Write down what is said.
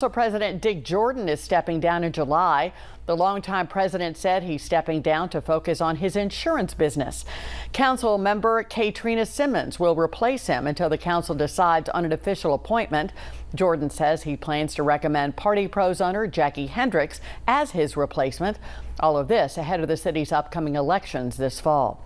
So President Dick Jordan is stepping down in July. The longtime president said he's stepping down to focus on his insurance business. Council member Katrina Simmons will replace him until the council decides on an official appointment. Jordan says he plans to recommend Party Pros owner Jackie Hendricks as his replacement. All of this ahead of the city's upcoming elections this fall.